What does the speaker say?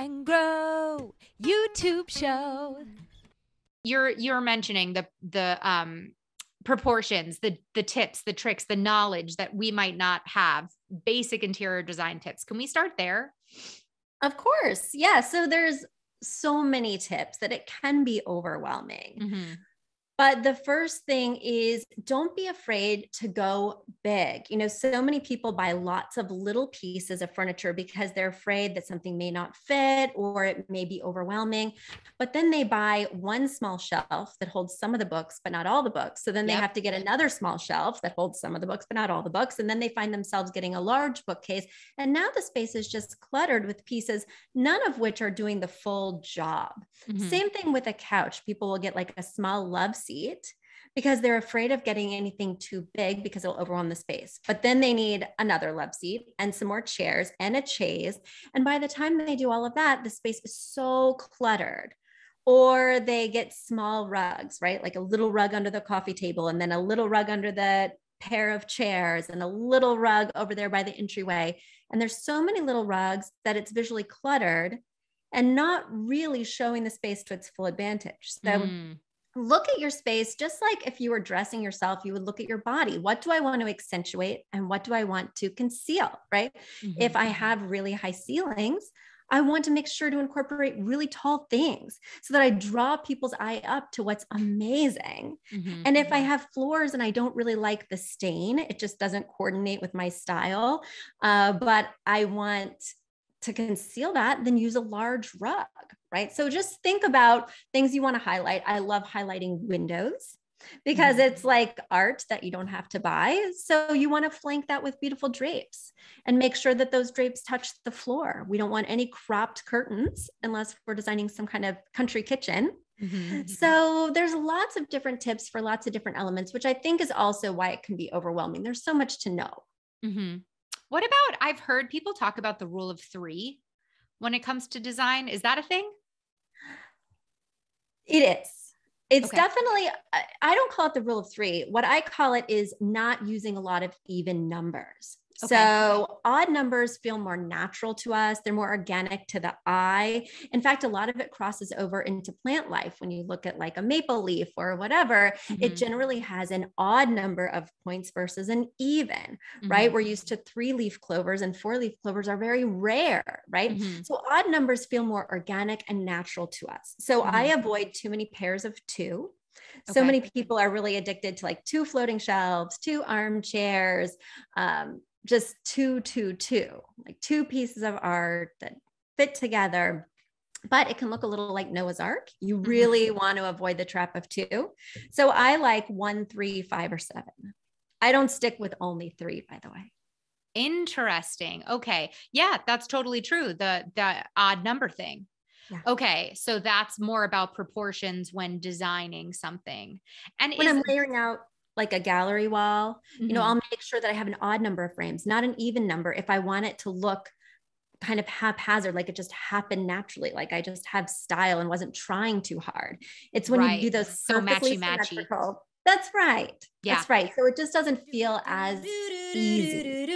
and Grow YouTube show. You're you're mentioning the the um proportions, the the tips, the tricks, the knowledge that we might not have, basic interior design tips. Can we start there? Of course. Yeah, so there's so many tips that it can be overwhelming. Mm-hmm. But the first thing is don't be afraid to go big. You know, so many people buy lots of little pieces of furniture because they're afraid that something may not fit or it may be overwhelming. But then they buy one small shelf that holds some of the books, but not all the books. So then they Yep. have to get another small shelf that holds some of the books, but not all the books. And then they find themselves getting a large bookcase. And now the space is just cluttered with pieces, none of which are doing the full job. Mhm. Same thing with a couch. People will get like a small love seat because they're afraid of getting anything too big because it'll overwhelm the space. But then they need another love seat and some more chairs and a chaise. And by the time they do all of that, the space is so cluttered. Or they get small rugs, right? Like a little rug under the coffee table and then a little rug under the pair of chairs and a little rug over there by the entryway. And there's so many little rugs that it's visually cluttered and not really showing the space to its full advantage. So Mm. Look at your space just like if you were dressing yourself, you would look at your body. What do I want to accentuate and what do I want to conceal, right? If Mhm. I have really high ceilings, I want to make sure to incorporate really tall things so that I draw people's eye up to what's amazing. Mhm. And if I have floors and I don't really like the stain, it just doesn't coordinate with my style, uh, but I want to conceal that, then use a large rug, right? So just think about things you want to highlight. I love highlighting windows because Mhm. it's like art that you don't have to buy. So you want to flank that with beautiful drapes and make sure that those drapes touch the floor. We don't want any cropped curtains unless we're designing some kind of country kitchen. Mhm. So there's lots of different tips for lots of different elements, which I think is also why it can be overwhelming. There's so much to know. Mhm. What about I've heard people talk about the rule of three when it comes to design. Is that a thing? It is. It's Okay. definitely, I- I don't call it the rule of three. What I call it is not using a lot of even numbers. Okay. So odd numbers feel more natural to us. They're more organic to the eye. In fact, a lot of it crosses over into plant life. When you look at like a maple leaf or whatever, it Mhm. generally has an odd number of points versus an even, right? Mhm. We're used to three leaf clovers and four leaf clovers are very rare, right? Mhm. So odd numbers feel more organic and natural to us. So I avoid too many pairs of two. So Okay. many people are really addicted to like two floating shelves, two armchairs, um, just two, two, two, like two pieces of art that fit together. But it can look a little like Noah's Ark. You Mhm. really want to avoid the trap of two. So I like one, three, five, or seven. I don't stick with only three, by the way. Interesting. Okay. Yeah, that's totally true. The the odd number thing. Yeah. Okay, so that's more about proportions when designing something. And When is, I'm layering out like a gallery wall, you know, Mhm. I'll make sure that I have an odd number of frames, not an even number. If I want it to look kind of haphazard, like it just happened naturally, like I just have style and wasn't trying too hard. It's when Right. you do those So matchy-matchy. That's right. Yeah. That's right. So it just doesn't feel as easy.